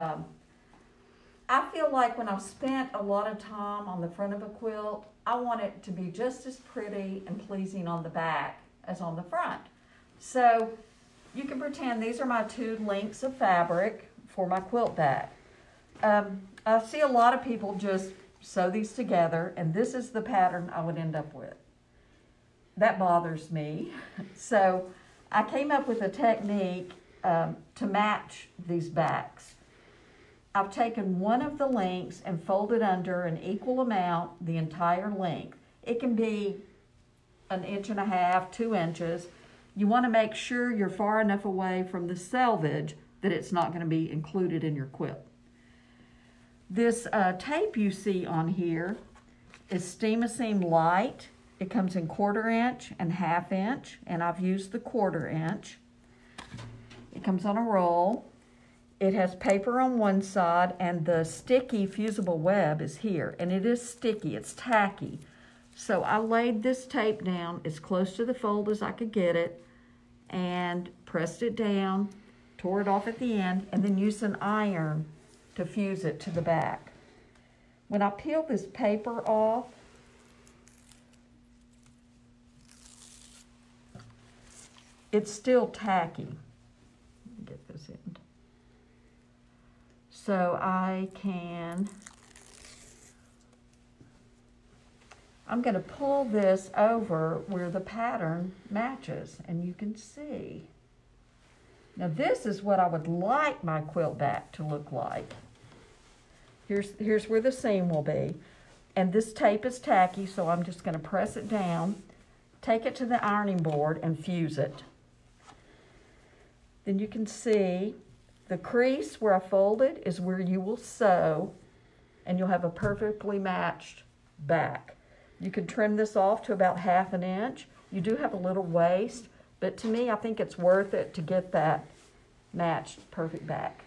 Um, I feel like when I've spent a lot of time on the front of a quilt, I want it to be just as pretty and pleasing on the back as on the front. So you can pretend these are my two links of fabric for my quilt back. Um, I see a lot of people just sew these together and this is the pattern I would end up with. That bothers me. So I came up with a technique um, to match these backs. I've taken one of the links and folded under an equal amount the entire length. It can be an inch and a half, two inches. You want to make sure you're far enough away from the selvage that it's not going to be included in your quilt. This uh, tape you see on here is Steam-A-Seam Light. It comes in quarter inch and half inch, and I've used the quarter inch. It comes on a roll. It has paper on one side, and the sticky fusible web is here, and it is sticky, it's tacky. So I laid this tape down as close to the fold as I could get it, and pressed it down, tore it off at the end, and then used an iron to fuse it to the back. When I peel this paper off, it's still tacky. Get this in. So I can, I'm going to pull this over where the pattern matches and you can see. Now this is what I would like my quilt back to look like. Here's, here's where the seam will be. And this tape is tacky, so I'm just going to press it down, take it to the ironing board, and fuse it. Then you can see the crease where I folded is where you will sew, and you'll have a perfectly matched back. You can trim this off to about half an inch. You do have a little waste, but to me, I think it's worth it to get that matched perfect back.